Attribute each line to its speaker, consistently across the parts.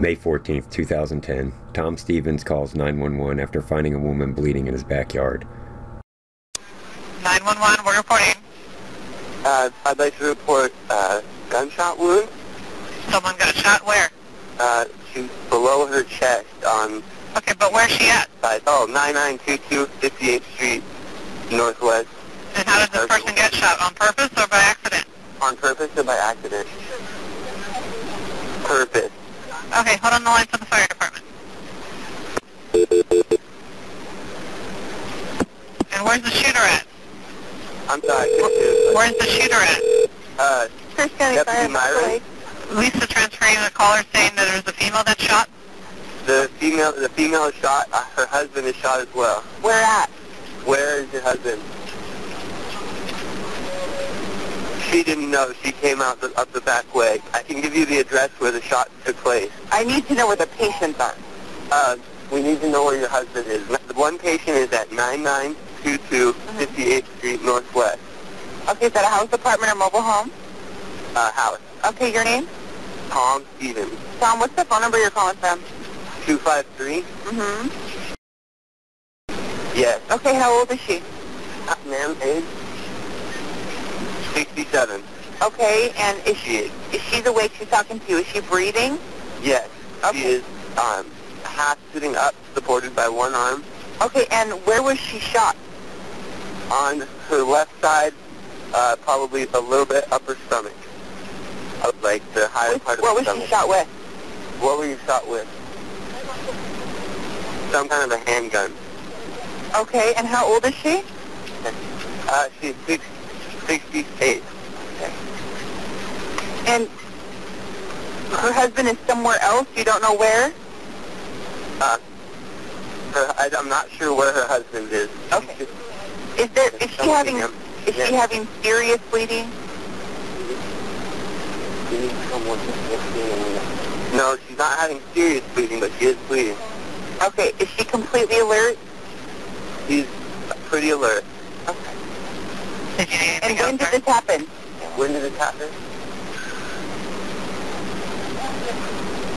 Speaker 1: May 14th, 2010. Tom Stevens calls 911 after finding a woman bleeding in his backyard.
Speaker 2: 911, we're reporting.
Speaker 3: Uh, I'd like to report uh, gunshot wound.
Speaker 2: Someone got shot where?
Speaker 3: Uh, she's below her chest on
Speaker 2: Okay, but where's she at?
Speaker 3: side. Oh, 9922 58th Street, Northwest.
Speaker 2: And how did this person get shot? On purpose or by accident?
Speaker 3: On purpose or by accident? Purpose.
Speaker 2: Okay, hold on the line for the fire department. And where's the shooter at?
Speaker 3: I'm sorry. I couldn't hear you.
Speaker 2: Where's the shooter at?
Speaker 3: Uh,
Speaker 4: Pierce County
Speaker 3: Deputy
Speaker 4: Fire
Speaker 3: Myron?
Speaker 2: Lisa transferring the caller saying that there's a female that shot.
Speaker 3: the female, the female is shot. Uh, her husband is shot as well.
Speaker 4: Where at?
Speaker 3: Where is your husband? She didn't know. She came out the, up the back way. I can give you the address where the shot took place.
Speaker 4: I need to know where the patients are.
Speaker 3: Uh, we need to know where your husband is. The one patient is at 9922 58th Street Northwest
Speaker 4: Okay, is that a house apartment, or mobile home?
Speaker 3: uh, house.
Speaker 4: Okay, your name?
Speaker 3: Tom Stevens.
Speaker 4: Tom, what's the phone number you're calling from?
Speaker 3: 253?
Speaker 4: Mm-hmm.
Speaker 3: Yes.
Speaker 4: Okay, how old is she?
Speaker 3: Uh, ma'am, age? 67.
Speaker 4: Okay, and is she is she the way she's talking to you? Is she breathing?
Speaker 3: Yes.
Speaker 4: Okay.
Speaker 3: She is um, half sitting up, supported by one arm.
Speaker 4: Okay, and where was she shot?
Speaker 3: On her left side, uh, probably a little bit upper stomach. Uh, like the higher part of the stomach.
Speaker 4: what was she shot with?
Speaker 3: What were you shot with? Some kind of a handgun.
Speaker 4: Okay, and how old is she?
Speaker 3: Uh, she's six, 68.
Speaker 4: And her husband is somewhere else. You don't know where?
Speaker 3: Uh, her, I, I'm not sure where her husband is.
Speaker 4: Okay.
Speaker 3: Just-
Speaker 4: Is there is she having
Speaker 3: Yeah.
Speaker 4: is she having serious bleeding?
Speaker 3: We need someone to get in. No, she's not having serious bleeding, but she is bleeding.
Speaker 4: Okay, is she completely alert?
Speaker 3: She's pretty alert.
Speaker 4: Okay.
Speaker 2: Did you need
Speaker 4: And when did this happen?
Speaker 3: When did this happen?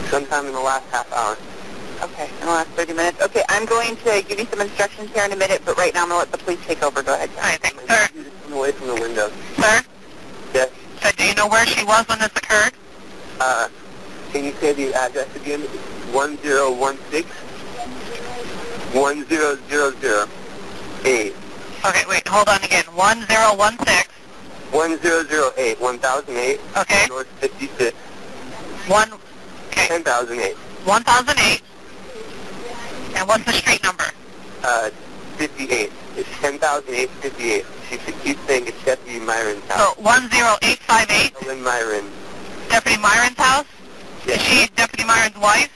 Speaker 3: Sometime in the last half hour.
Speaker 4: Okay, in the last 30 minutes. Okay, I'm going to give you some instructions here in a minute, but right now I'm going to let the police take over. Go ahead.
Speaker 2: All right, thanks, sir.
Speaker 3: Come away from the window.
Speaker 2: Sir,
Speaker 3: Yes.
Speaker 2: so do you know where she was when this occurred?
Speaker 3: Uh, can you say the address again? 1016 10008.
Speaker 2: Okay, wait, hold on again. 1016,
Speaker 3: 1008, 1008,
Speaker 2: okay?
Speaker 3: North 56,
Speaker 2: One, okay,
Speaker 3: 10008,
Speaker 2: 1008. And what's the street number?
Speaker 3: uh, 58. It's 10008, 58. She should keep saying it's Deputy Myron's
Speaker 2: So
Speaker 3: house.
Speaker 2: 10858,
Speaker 3: Ellen Myron.
Speaker 2: Deputy Myron's house?
Speaker 3: Yes.
Speaker 2: Is she Deputy Myron's wife?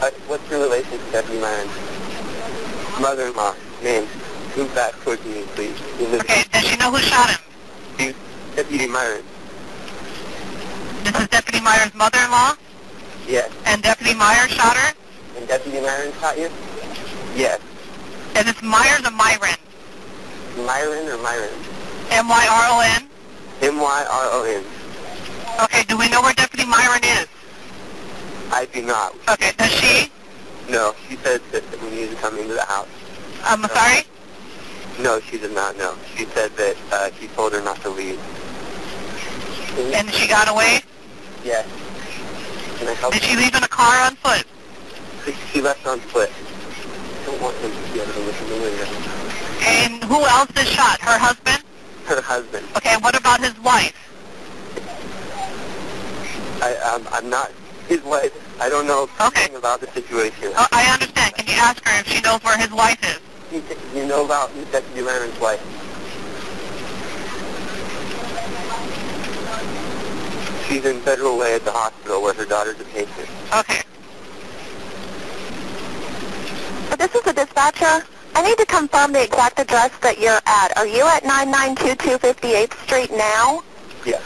Speaker 3: Uh, what's your relation to Deputy Myron's mother-in-law? Name. Move back towards me, please.
Speaker 2: Okay, does she know who shot him?
Speaker 3: Deputy Myron.
Speaker 2: This is Deputy Meyer's mother-in-law,
Speaker 3: Yes.
Speaker 2: and Deputy Meyer shot her?
Speaker 3: And Deputy Myron shot you? Yes.
Speaker 2: Is this Myers or Myron?
Speaker 3: Myron or Myron?
Speaker 2: M-Y-R-O-N?
Speaker 3: M-Y-R-O-N.
Speaker 2: Okay, do we know where Deputy Myron is?
Speaker 3: I do not.
Speaker 2: Okay, does she?
Speaker 3: No, she said that we need to come into the house.
Speaker 2: I'm sorry?
Speaker 3: No, she did not know. She said that uh, he told her not to leave.
Speaker 2: And she got away?
Speaker 3: Yes. Can I help
Speaker 2: Did she leave in a car on foot?
Speaker 3: you? She left on foot. I don't want him to be able to look in the window.
Speaker 2: And who else is shot? Her husband?
Speaker 3: Her husband.
Speaker 2: Okay, what about his wife?
Speaker 3: I, um, I'm not his wife. I don't know
Speaker 2: Okay.
Speaker 3: anything about the situation.
Speaker 2: Oh, I understand. Can you ask her if she knows where his wife is?
Speaker 3: You, you know about Deputy Myron's wife? She's in Federal Way at the hospital where her daughter's a patient.
Speaker 2: Okay.
Speaker 4: This is the dispatcher. I need to confirm the exact address that you're at. Are you at 9922 58th Street now?
Speaker 3: Yes.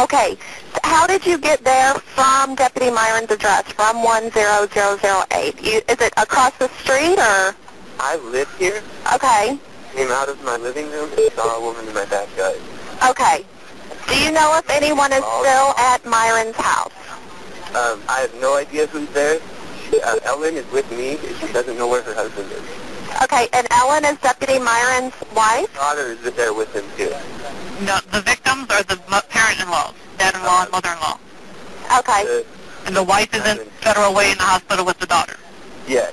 Speaker 4: Okay. How did you get there from Deputy Myron's address, from 10008? You, is it across the street or?
Speaker 3: I live here,
Speaker 4: Okay.
Speaker 3: came out of my living room and saw a woman in my backyard.
Speaker 4: Okay. Do you know if anyone is still at Myron's house?
Speaker 3: Um, I have no idea who's there. She, uh, Ellen is with me. She doesn't know where her husband is.
Speaker 4: Okay, and Ellen is Deputy Myron's wife?
Speaker 3: Daughter is there with him too.
Speaker 2: No, the victims are the parent-in-laws, dad-in-law and mother-in-law.
Speaker 4: Okay.
Speaker 3: Uh,
Speaker 2: And the wife is in Federal Way in the hospital with the daughter.
Speaker 3: yes.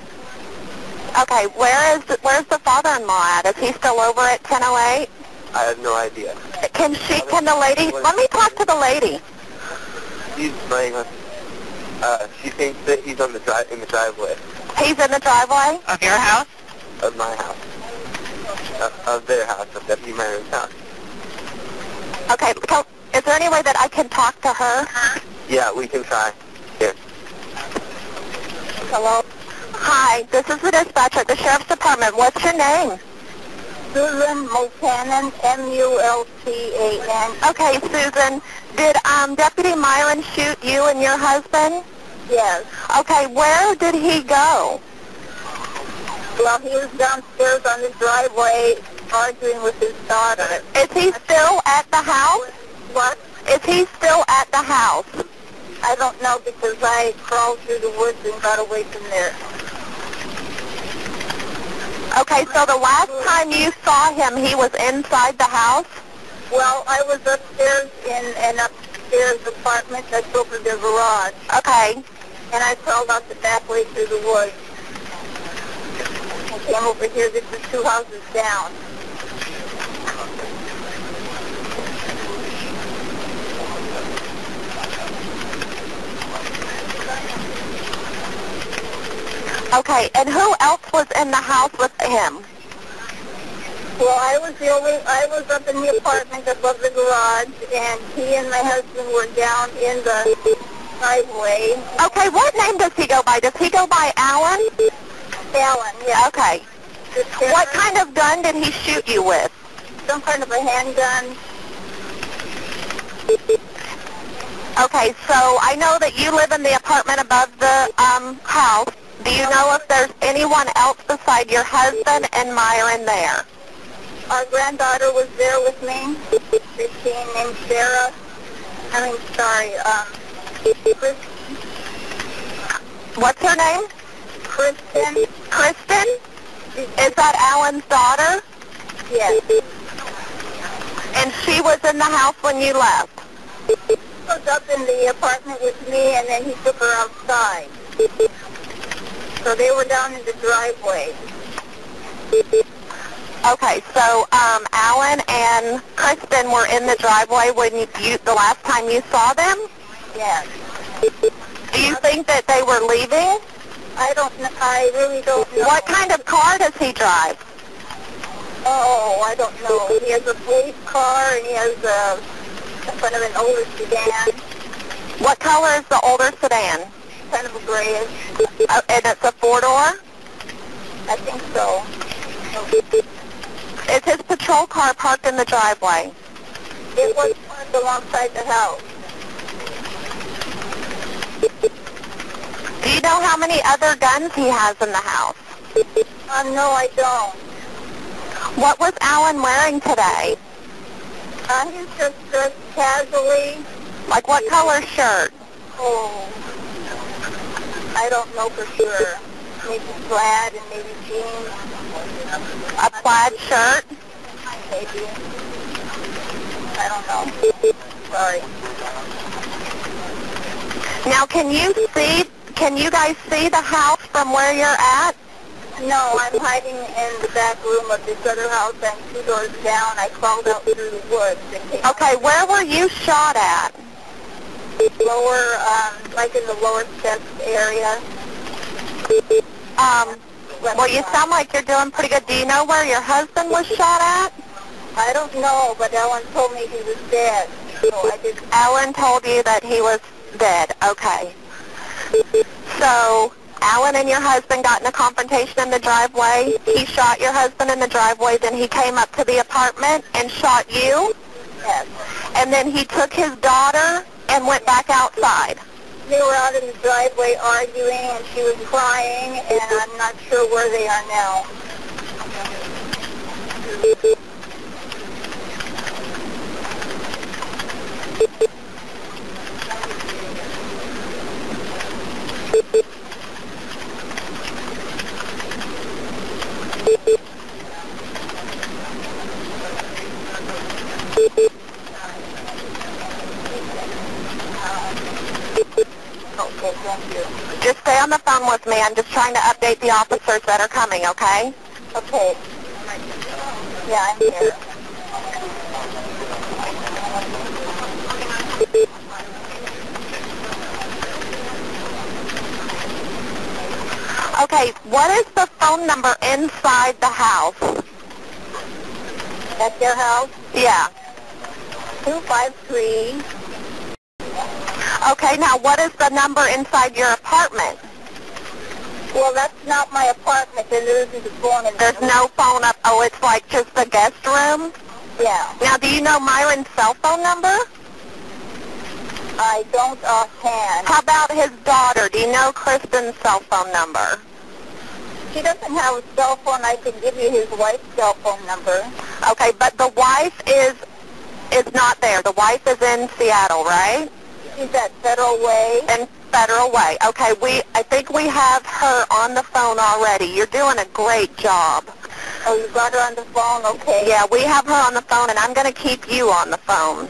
Speaker 4: Okay, where is where's the father-in-law at? Is he still over at 1008?
Speaker 3: I have no idea.
Speaker 4: Can she, can the lady, let me talk to the lady.
Speaker 3: He's playing on. Uh, she thinks that he's on the drive in the driveway
Speaker 4: He's in the driveway?
Speaker 2: Of your house?
Speaker 3: of my house, of, of their house, of Deputy Myron's house.
Speaker 4: Okay, so is there any way that I can talk to her?
Speaker 3: Yeah, we can try. Here.
Speaker 4: Hello? Hi, this is the dispatcher at the Sheriff's Department. What's your name?
Speaker 5: Susan Mulcanen, M-U-L-C-A-N.
Speaker 4: Okay, Susan, did um, Deputy Myron shoot you and your husband?
Speaker 5: Yes.
Speaker 4: Okay, where did he go?
Speaker 5: Well, he was downstairs on the driveway arguing with his daughter.
Speaker 4: Is he still at the house?
Speaker 5: What?
Speaker 4: Is he still at the house?
Speaker 5: I don't know because I crawled through the woods and got away from there.
Speaker 4: Okay, so the last time you saw him, he was inside the house?
Speaker 5: Well, I was upstairs in an upstairs apartment that's over the garage,
Speaker 4: Okay.
Speaker 5: and I crawled out the back way through the woods. I came over here. This is two houses down.
Speaker 4: Okay, and who else was in the house with him?
Speaker 5: Well, I was the only, I was up in the apartment above the garage, and he and my husband were down in the driveway.
Speaker 4: Okay, what name does he go by? Does he go by Allen?
Speaker 5: Allen, yeah.
Speaker 4: Okay. What kind of gun did he shoot you with?
Speaker 5: Some kind of a handgun.
Speaker 4: Okay, so I know that you live in the apartment above the um, house. Do you know if there's anyone else beside your husband and Myron there?
Speaker 5: Our granddaughter was there with me. Christine named Sarah. I mean, sorry, um, Chris,
Speaker 4: What's her name?
Speaker 5: Kristen.
Speaker 4: Kristen? Is that Allen's daughter?
Speaker 5: Yes.
Speaker 4: And she was in the house when you left?
Speaker 5: He was up in the apartment with me, and then he took her outside. So they were down in the driveway.
Speaker 4: Okay, so um, Allen and Kristen were in the driveway when you, you the last time you saw them.
Speaker 5: Yes.
Speaker 4: Do you think that they were leaving?
Speaker 5: I don't. I really don't know.
Speaker 4: What kind of car does he drive?
Speaker 5: Oh, I don't know. He has a police car, and he has a kind of an older sedan,
Speaker 4: What color is the older sedan?
Speaker 5: Kind of a grayish.
Speaker 4: Uh, and it's a four door.
Speaker 5: I think so.
Speaker 4: Is his patrol car parked in the driveway?
Speaker 5: It was parked alongside the house.
Speaker 4: Do you know how many other guns he has in the house?
Speaker 5: Uh, no, I don't.
Speaker 4: What was Allen wearing today?
Speaker 5: Uh, he's just dressed casually.
Speaker 4: Like what color shirt?
Speaker 5: Oh, I don't know for sure. Maybe plaid and maybe jeans.
Speaker 4: A plaid shirt?
Speaker 5: Maybe. I don't know. Sorry.
Speaker 4: Now can you see, can you guys see the house from where you're at?
Speaker 5: No, I'm hiding in the back room of this other house. I'm two doors down. I crawled out through the woods
Speaker 4: Okay, where were you shot at?
Speaker 5: Lower, um, like in the lower chest area.
Speaker 4: Um, well, you sound like you're doing pretty good. Do you know where your husband was shot at?
Speaker 5: I don't know, but Ellen told me he was dead. So I just,
Speaker 4: Allen told you that he was dead. Okay. So, Allen and your husband got in a confrontation in the driveway. He shot your husband in the driveway. Then he came up to the apartment and shot you.
Speaker 5: yes.
Speaker 4: And then he took his daughter and went back outside.
Speaker 5: They were out in the driveway arguing, and she was crying, and I'm not sure where they are now.
Speaker 4: On the phone with me. I'm just trying to update the officers that are coming, okay?
Speaker 5: Okay. Yeah, I'm here.
Speaker 4: Okay, what is the phone number inside the house?
Speaker 5: At their house,
Speaker 4: Yeah.
Speaker 5: 253.
Speaker 4: Okay, now what is the number inside your apartment?
Speaker 5: Well, that's not my apartment. There isn't a phone
Speaker 4: There's no phone up. Oh, it's like just the guest room?
Speaker 5: Yeah.
Speaker 4: Now, do you know Myron's cell phone number?
Speaker 5: I don't offhand.
Speaker 4: How about his daughter? Do you know Kristen's cell phone number?
Speaker 5: She doesn't have a cell phone. I can give you his wife's cell phone number.
Speaker 4: Okay, but the wife is is not there. The wife is in Seattle, right?
Speaker 5: She's at Federal Way.
Speaker 4: In Federal Way. Okay, we I think we have her on the phone already. You're doing a great job.
Speaker 5: Oh, you got her on the phone? Okay.
Speaker 4: Yeah, we have her on the phone, and I'm going to keep you on the phone.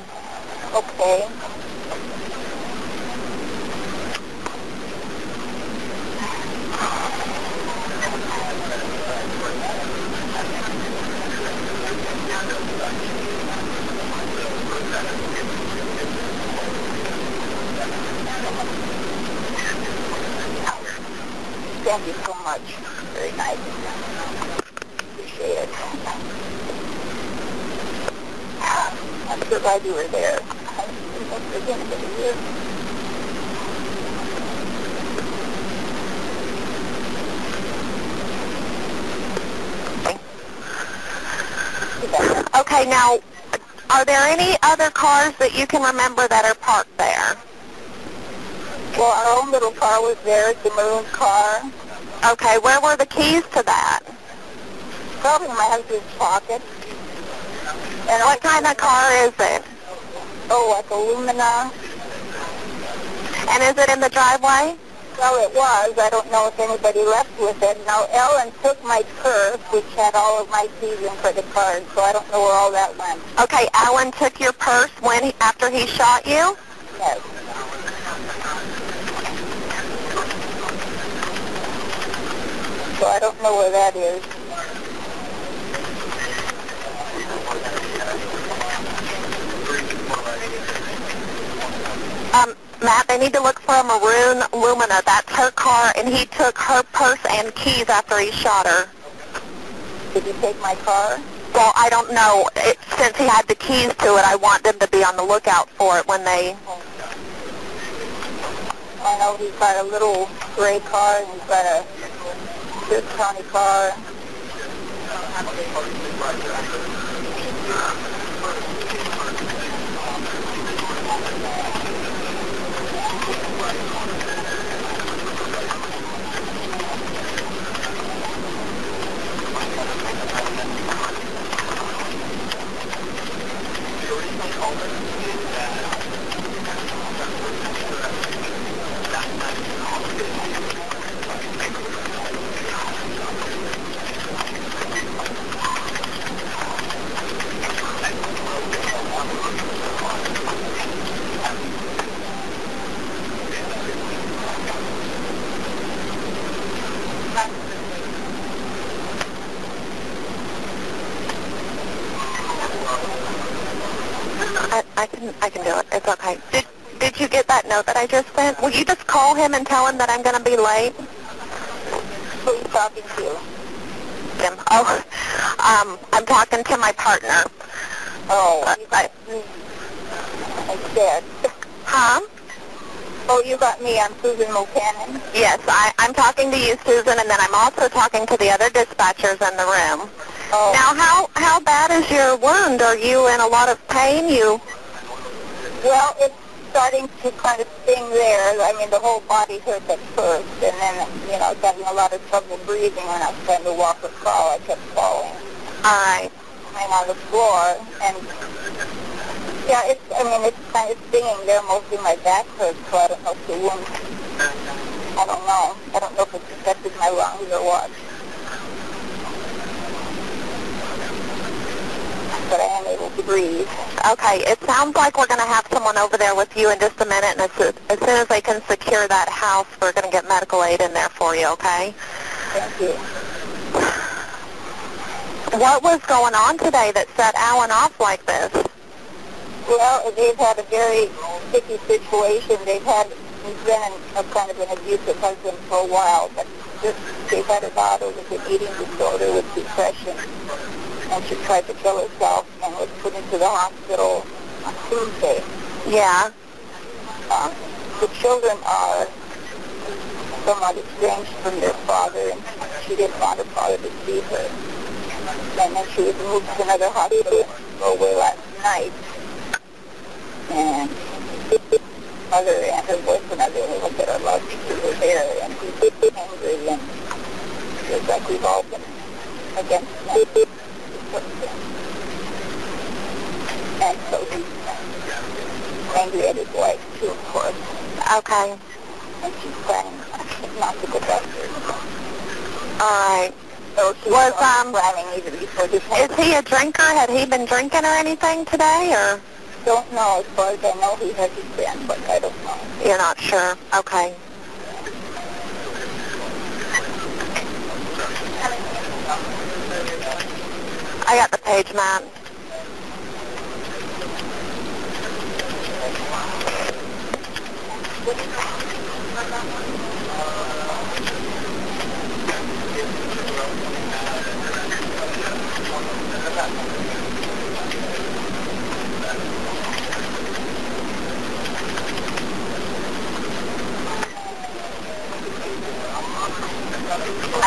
Speaker 5: Okay. Thank you so much. Very nice. Appreciate it. I'm so glad you were there.
Speaker 4: Okay, now, are there any other cars that you can remember that are parked there?
Speaker 5: Well, our own little car was there, the maroon car.
Speaker 4: Okay, where were the keys to that?
Speaker 5: Probably in my husband's pocket. And
Speaker 4: What kind of car is it?
Speaker 5: Oh, like a Lumina.
Speaker 4: And is it in the driveway?
Speaker 5: Well, it was. I don't know if anybody left with it. Now, Ellen took my purse, which had all of my keys and credit cards, so I don't know where all that went.
Speaker 4: Okay, Allen took your purse when after he shot you?
Speaker 5: Yes. So I don't know where that is.
Speaker 4: Um, Matt, they need to look for a maroon Lumina. That's her car, and he took her purse and keys after he shot her.
Speaker 5: Did you take my car?
Speaker 4: Well, I don't know. It, since he had the keys to it, I want them to be on the lookout for it when they...
Speaker 5: I know he's got a little gray car and he's got a Pierce County car.
Speaker 4: I, I can I can do it. It's okay. Did Did you get that note that I just sent? Will you just call him and tell him that I'm going to be late?
Speaker 5: Who are you talking to?
Speaker 4: Him. Oh, um, I'm talking to my partner.
Speaker 5: Oh,
Speaker 4: Uh,
Speaker 5: you
Speaker 4: I,
Speaker 5: got me instead.
Speaker 4: huh?
Speaker 5: Oh, you got me. I'm Susan Mocanon.
Speaker 4: Yes, I, I'm talking to you, Susan, and then I'm also talking to the other dispatchers in the room.
Speaker 5: Oh,
Speaker 4: Now, how how bad is your wound? Are you in a lot of pain? You
Speaker 5: well, it's starting to kind of sting there. I mean, the whole body hurts at first, and then, you know, I was having a lot of trouble breathing when I was trying to walk or crawl. I kept falling.
Speaker 4: all right?
Speaker 5: lying on the floor, and yeah, it's, I mean, it's kind of stinging there. Mostly my back hurts, so I don't know if the wound, I don't know. I don't know if it's affected my lungs or what. But I am able
Speaker 4: Okay, it sounds like we're going to have someone over there with you in just a minute, and as, as soon as they can secure that house, we're going to get medical aid in there for you, okay?
Speaker 5: Thank you.
Speaker 4: What was going on today that set Allen off like this?
Speaker 5: Well, they've had a very sticky situation. They've had, he's been in a kind of an abusive husband for a while, but just, they've had a daughter with an eating disorder with depression. And she tried to kill herself and was put into the hospital on Tuesday.
Speaker 4: Yeah.
Speaker 5: Um, the children are somewhat estranged from their father, and she didn't want her father to see her. And then she was moved to another hospital in Norway last night. And mother and her boyfriend are the only ones that are allowed to her there, and he's angry, and feels like we've all been against him. And so he's angry at his wife, too, of course
Speaker 4: Okay.
Speaker 5: and she's planning not to go back there.
Speaker 4: All right.
Speaker 5: So she
Speaker 4: Was,
Speaker 5: was
Speaker 4: um,
Speaker 5: planning either before this
Speaker 4: Is he a drinker? Had he been drinking or anything today, or
Speaker 5: don't know. As far as I know, he hasn't been, but I don't know.
Speaker 4: you're not sure? Okay. I got the page, Matt.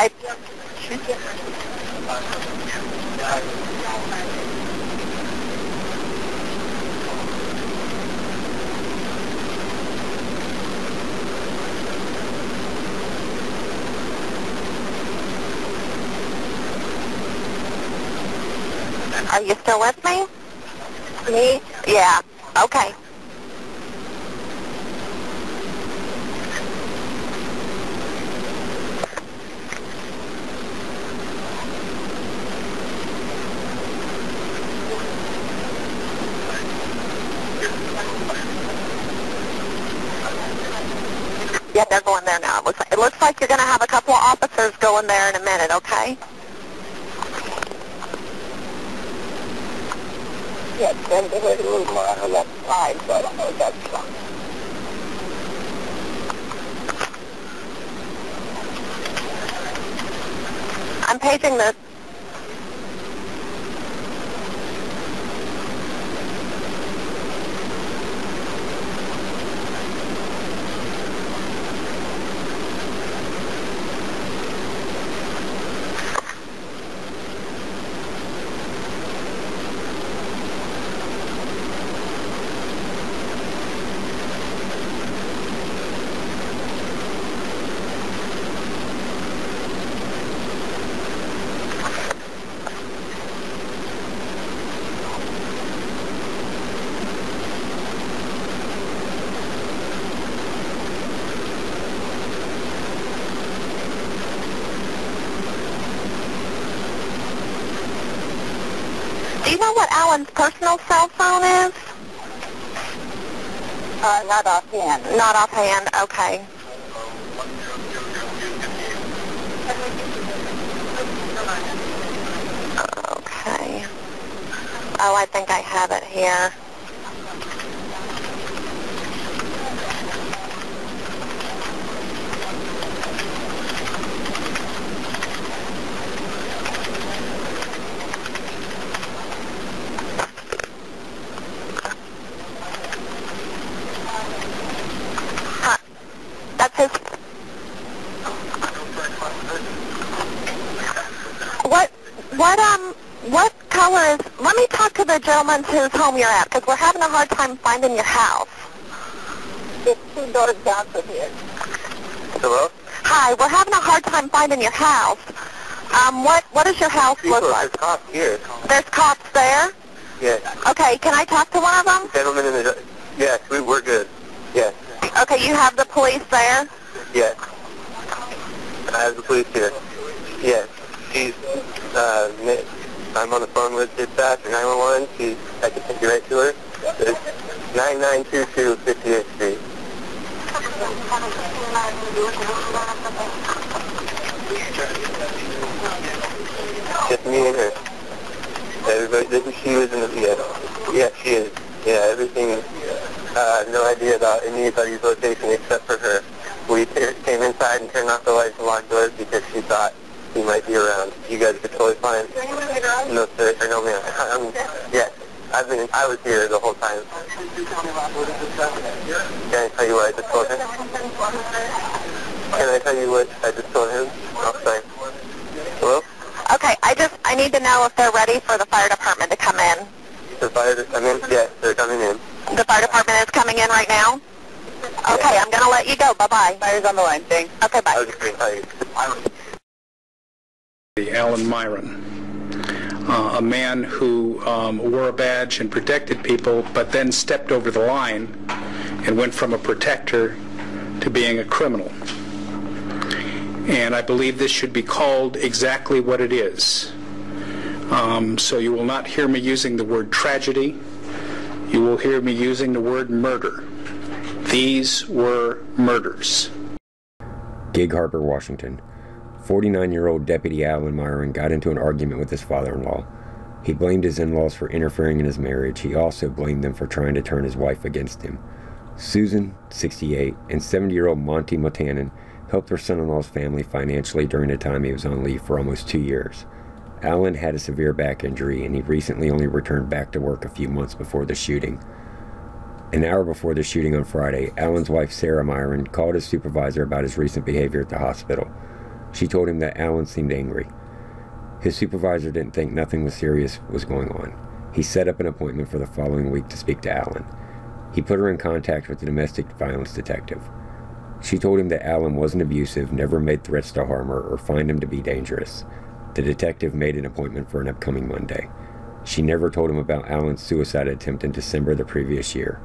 Speaker 4: I Are you still with me?
Speaker 5: Me?
Speaker 4: Yeah. Okay. Yeah, they're going there now. It looks like, it looks like you're going to have a couple of officers going there in a minute, okay?
Speaker 5: Yes, and they heard a little more on side, so I don't know that's from.
Speaker 4: I'm paging the Do you know what Allen's personal cell phone is?
Speaker 5: Uh, not offhand.
Speaker 4: Not offhand. Okay. Okay. Oh, I think I have it here. Huh. That's his. What? What? Um. What color is? Let me talk to whose home you're at, because we're having a hard time finding your house.
Speaker 5: It's two doors down from here.
Speaker 3: Hello?
Speaker 4: Hi, we're having a hard time finding your house. Um, what what does your house look like?
Speaker 3: there's cops here.
Speaker 4: There's cops there.
Speaker 3: Yes.
Speaker 4: Okay, can I talk to one of them?
Speaker 3: Gentlemen in the... Yes, we, we're good. Yes.
Speaker 4: Okay, you have the police there.
Speaker 3: Yes. I have the police here. Yes. She's, uh, I'm on the phone with dispatch or 911. She, I can take you right to her. It's 9922 58th Street. Just me and her. Everybody, she was in the, yeah, yeah, she is. Yeah, everything, uh, no idea about anybody's location except for her. We came inside and turned off the lights and locked doors because she thought he might be around. You guys are totally fine. No, sir, or no, ma'am. Um, yes, I've been, I was here the whole time. Can I tell you what I just told him? Can I tell you what I just told him? Oh, sorry. Hello?
Speaker 4: Okay, I just, I need to know if they're ready for the fire department to come in.
Speaker 3: The fire, I yes, they're coming in.
Speaker 4: The fire department is coming in right now? Okay, I'm going to let you go. Bye-bye.
Speaker 5: Fire's on the line, thanks.
Speaker 4: Okay, bye.
Speaker 3: I was
Speaker 6: Allen Myron, uh, a man who um, wore a badge and protected people, but then stepped over the line and went from a protector to being a criminal. And I believe this should be called exactly what it is. Um, so you will not hear me using the word tragedy. You will hear me using the word murder. These were murders.
Speaker 1: Gig Harbor, Washington. 49 year old Deputy Allen Myron got into an argument with his father in law. He blamed his in laws for interfering in his marriage. He also blamed them for trying to turn his wife against him. Susan, 68, and 70 year old Monty Motanen helped their son in law's family financially during the time he was on leave for almost two years. Allen had a severe back injury and he recently only returned back to work a few months before the shooting. An hour before the shooting on Friday, Allen's wife Sarah Myron called his supervisor about his recent behavior at the hospital. She told him that Allen seemed angry. His supervisor didn't think nothing was serious was going on. He set up an appointment for the following week to speak to Allen. He put her in contact with the domestic violence detective. She told him that Allen wasn't abusive, never made threats to harm her, or find him to be dangerous. The detective made an appointment for an upcoming Monday. She never told him about Allen's suicide attempt in December the previous year.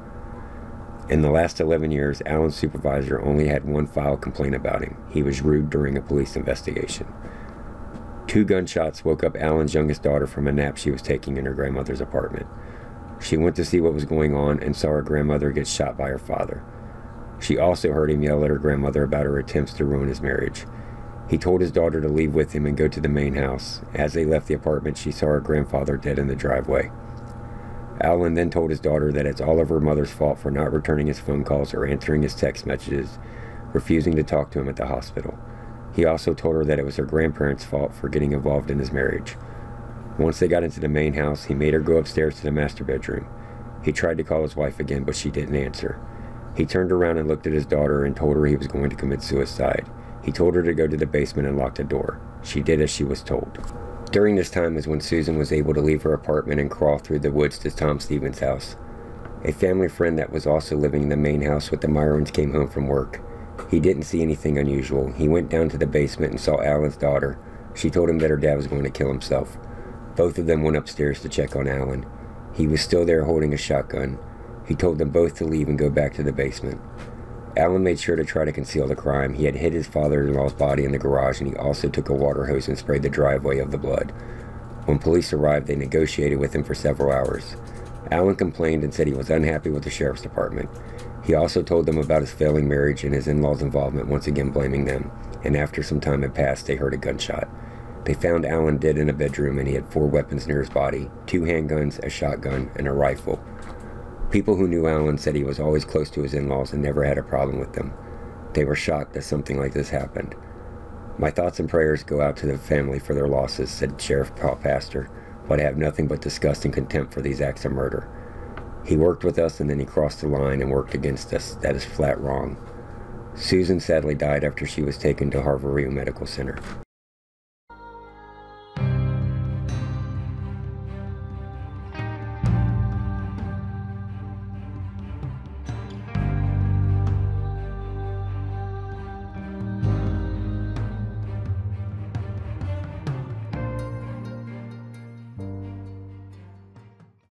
Speaker 1: In the last 11 years, Allen's supervisor only had one file complaint about him. He was rude during a police investigation. Two gunshots woke up Allen's youngest daughter from a nap she was taking in her grandmother's apartment. She went to see what was going on and saw her grandmother get shot by her father. She also heard him yell at her grandmother about her attempts to ruin his marriage. He told his daughter to leave with him and go to the main house. As they left the apartment, she saw her grandfather dead in the driveway. Allen then told his daughter that it's all of her mother's fault for not returning his phone calls or answering his text messages, refusing to talk to him at the hospital. He also told her that it was her grandparents' fault for getting involved in his marriage. Once they got into the main house, he made her go upstairs to the master bedroom. He tried to call his wife again, but she didn't answer. He turned around and looked at his daughter and told her he was going to commit suicide. He told her to go to the basement and lock the door. She did as she was told. During this time is when Susan was able to leave her apartment and crawl through the woods to Tom Stevens' house. A family friend that was also living in the main house with the Myrons came home from work. He didn't see anything unusual. He went down to the basement and saw Allen's daughter. She told him that her dad was going to kill himself. Both of them went upstairs to check on Alan. He was still there holding a shotgun. He told them both to leave and go back to the basement. Allen made sure to try to conceal the crime. He had hid his father in law's body in the garage and he also took a water hose and sprayed the driveway of the blood. When police arrived, they negotiated with him for several hours. Allen complained and said he was unhappy with the sheriff's department. He also told them about his failing marriage and his in law's involvement, once again blaming them. And after some time had passed, they heard a gunshot. They found Allen dead in a bedroom and he had four weapons near his body two handguns, a shotgun, and a rifle. People who knew Allen said he was always close to his in laws and never had a problem with them. They were shocked that something like this happened. My thoughts and prayers go out to the family for their losses, said Sheriff Paul Pastor, but I have nothing but disgust and contempt for these acts of murder. He worked with us and then he crossed the line and worked against us. That is flat wrong. Susan sadly died after she was taken to Harborview Medical Center.